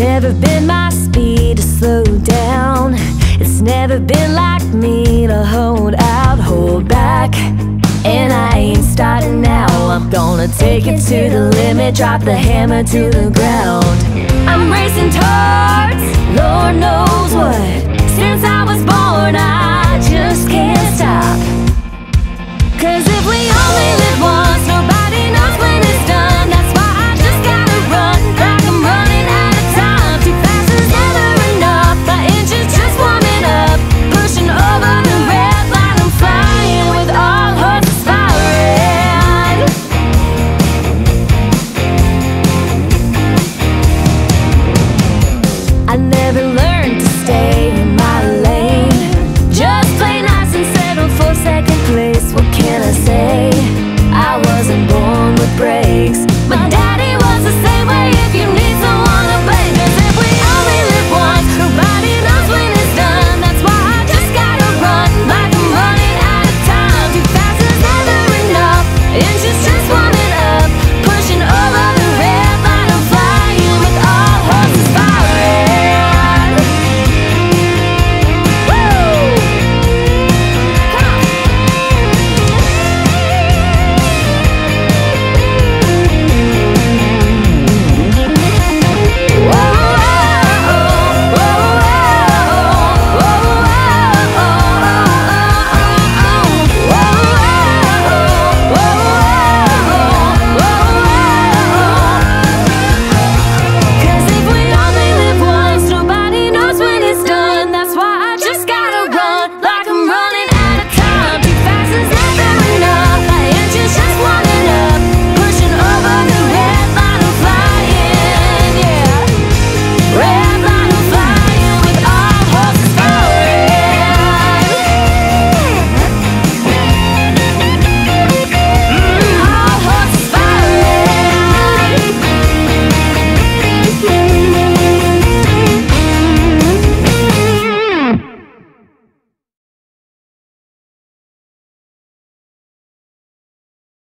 never been my speed to slow down. It's never been like me to hold out, hold back. And I ain't starting now. I'm gonna take it to the limit, drop the hammer to the ground.